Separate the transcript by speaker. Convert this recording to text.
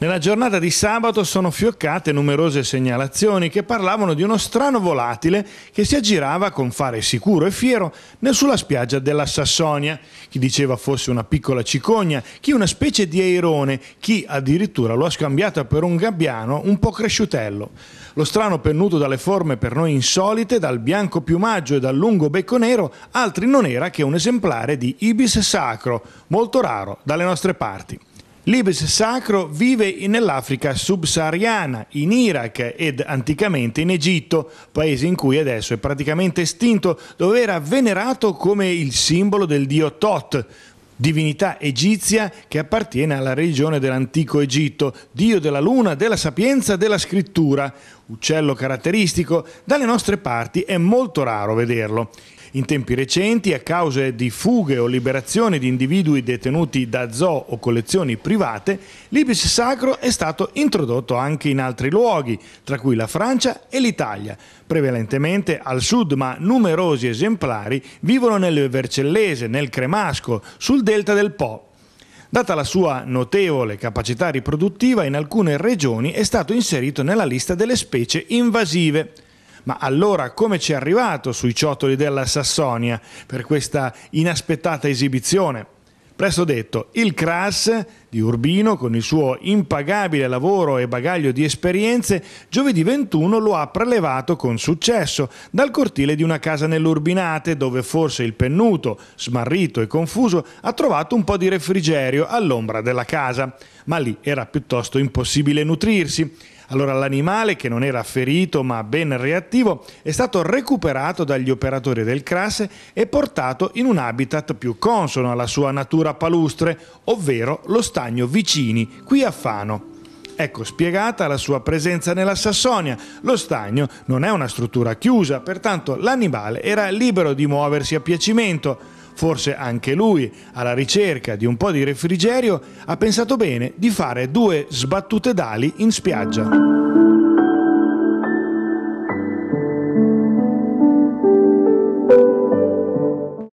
Speaker 1: Nella giornata di sabato sono fioccate numerose segnalazioni che parlavano di uno strano volatile che si aggirava con fare sicuro e fiero sulla spiaggia della Sassonia. Chi diceva fosse una piccola cicogna, chi una specie di airone, chi addirittura lo ha scambiato per un gabbiano un po' cresciutello. Lo strano pennuto dalle forme per noi insolite, dal bianco piumaggio e dal lungo becco nero, altri non era che un esemplare di Ibis sacro, molto raro dalle nostre parti. L'ibis sacro vive nell'Africa subsahariana, in Iraq ed anticamente in Egitto, paese in cui adesso è praticamente estinto, dove era venerato come il simbolo del dio Tot, divinità egizia che appartiene alla regione dell'antico Egitto, dio della luna, della sapienza, della scrittura, uccello caratteristico, dalle nostre parti è molto raro vederlo. In tempi recenti, a causa di fughe o liberazioni di individui detenuti da zoo o collezioni private, l'ibis sacro è stato introdotto anche in altri luoghi, tra cui la Francia e l'Italia. Prevalentemente al sud, ma numerosi esemplari vivono nel Vercellese, nel Cremasco, sul delta del Po. Data la sua notevole capacità riproduttiva, in alcune regioni è stato inserito nella lista delle specie invasive. Ma allora come ci è arrivato sui ciottoli della Sassonia per questa inaspettata esibizione? Presto detto, il CRAS di Urbino, con il suo impagabile lavoro e bagaglio di esperienze, giovedì 21 lo ha prelevato con successo dal cortile di una casa nell'Urbinate, dove forse il pennuto, smarrito e confuso, ha trovato un po' di refrigerio all'ombra della casa. Ma lì era piuttosto impossibile nutrirsi. Allora l'animale, che non era ferito ma ben reattivo, è stato recuperato dagli operatori del CRAS e portato in un habitat più consono alla sua natura palustre, ovvero lo stagno Vicini, qui a Fano. Ecco spiegata la sua presenza nella Sassonia. Lo stagno non è una struttura chiusa, pertanto l'animale era libero di muoversi a piacimento. Forse anche lui, alla ricerca di un po' di refrigerio, ha pensato bene di fare due sbattute d'ali in spiaggia.